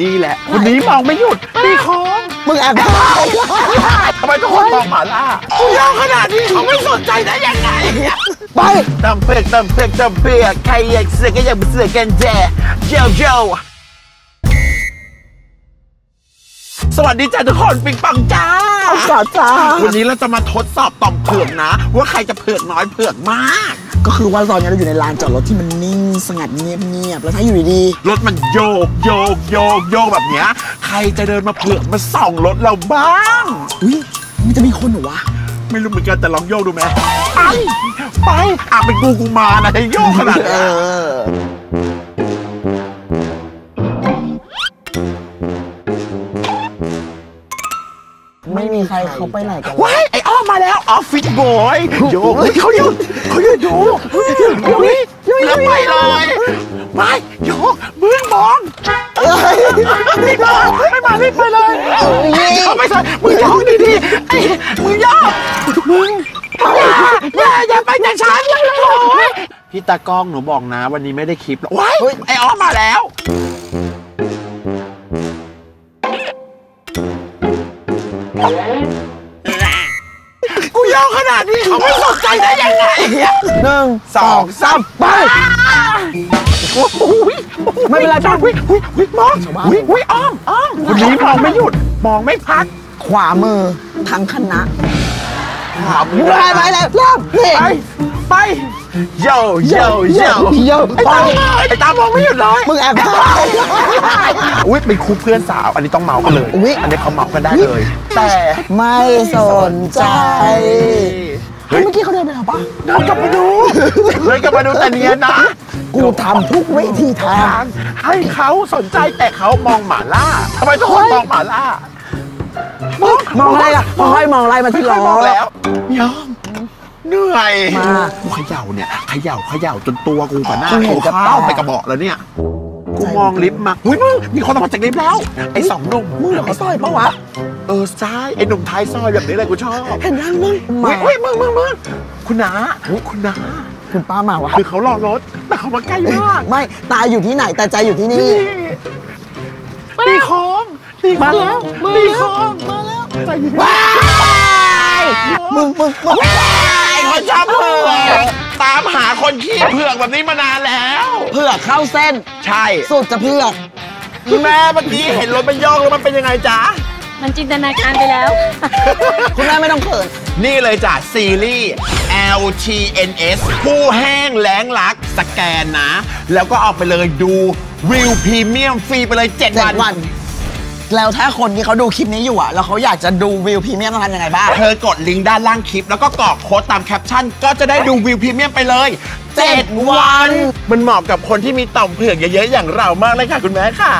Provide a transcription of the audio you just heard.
นี่แหละวันนี้มองไม่หยุดตีของมึงแอบถ่ายทำไมทุกคนมองหมาล่ากูยาวขนาดนี้เขาไม่สนใจได้ยังไง ไปตำเพือกตำเพือกตำเพือกใครอยากเสือกก็อยากเสือกกันแจ้เจ้าเจ้าสวัสดีจ้าทุกคนปิงปังจ้าสาจ้าวันนี้เราจะมาทดสอบต่อมเผือกนะ ว่าใครจะเผือกน้อยเผือกมาก ก็คือว่าตอนนี้เราอยู่ในลานจอดรถที่มันนิ่งสงัดเงียบๆแล้วถ้าอยู่ดีรถมันโยกโยกโยกโยกแบบเนี้ยใครจะเดินมาเผือกมาส่องรถเราบ้างๆอุ้ยมันจะมีคนเหรอวะไม่รู้เหมือนกันแต่ลองโยกดูไหมไปไปอะเป็นกูกูมานะให้โยกขนาดเอนี้ ไม่มีใครเขาไปไหนกันวะว้ายไอ้อ้อมมาแล้วออฟฟิศบอยโยกเฮ้ยเขาหยุดเขาหยุดดูโยกนี่แล้วไปเลยไม่โยกมึงมองไม่มาไม่มารีบไปเลยเขาไม่ใช่มึงโยกดีๆไอ้มึงโยกมึงอย่าอย่าอย่าไปจากฉันเลยพี่ตากล้องหนูบอกนะ วันนี้ไม่ได้คลิปหรอกว้ายไอ้อ้อมมาแล้ว กูยาวขนาดนี้เขาไม่สนใจได้ยังไงหนึ่งสองสามไปไม่เป็นไรจ้าวิวิวิมองวิวิอ้อมอ้อมวันนี้มองไม่หยุด มองไม่พัก ขวามือทั้งคณะถามไปไปแล้วเริ่มนี่ไปไปโยโยโยโยไอ้ตาไอ้ตามองไม่หยุดเลยมึงแอบถ่าย อุ้ยเป็นครูเพื่อนสาว อันนี้ต้องเมากันเลยอุ๊ยอันนี้เขาเมากันได้เลย แต่ไม่สนใจเฮ้ยเมื่อกี้เขาเดินไปหรอปะเดินกลับมาดูเดินกลับมาดูแต่เนียนนะ กูทำทุกวิธีทางทาง ให้เขาสนใจแต่เขามองหมาล่าทำไมทุกคนมองหมาล่ามองอะไรล่ะมองอะไรมองอะไรมาที่ล้อมองแล้วยอมเหนื่อยมากูเขย่าเนี่ยเขย่าเขย่าจนตัวกูกับหน้ากูเห็นกูกับเข้าตาไปกระบอกแล้วเนี่ย กูมองลิฟต์มาอุ้ยมึงมีคนออกมาจากลิฟต์แล้ว ไอ้สองหนุ่มมึงเหรอเขาซอยปะวะ เออใช่ไอ้หนุ่มท้ายซอยแบบนี้เลยกูชอบเห็นยังมึงอุ้มายอุ้ยมึงมึงมึงคุณน้าคุณน้าคุณป้ามาวะคือเขารอรถแต่เขามาใกล้มากไม่ตาอยู่ที่ไหนแต่ใจอยู่ที่นี่ตีของตีของตีของมาแล้วใจเย็นว้ายมึงมึงมึง คนขี้เผือกแบบนี้มานานแล้ว เผือกเข้าเส้น ใช่ สุดจะเผือกแม่เมื่อกี้เห็นรถมันโยกแล้วมันเป็นยังไงจ๊ะ มันจินตนาการไปแล้ว คุณแม่ไม่ต้องเขิน นี่เลยจ้ะซีรีส์ LTNS คู่แห้งแล้งรักสแกนนะ แล้วก็เอาไปเลยดู Viu Premium ฟรีไปเลย7เจ็ดวันวัน แล้วถ้าคนที่เขาดูคลิปนี้อยู่อะแล้วเขาอยากจะดู Viu Premium ต้องทำยังไงบ้าง เธอกดลิงก์ด้านล่างคลิป แล้วก็กรอกโค้ดตามแคปชั่น ก็จะได้ดู Viu Premium ไปเลย7วัน มันเหมาะกับคนที่มีต่อมเผือกเยอะๆอย่างเรามากเลยค่ะคุณแม่ค่ะ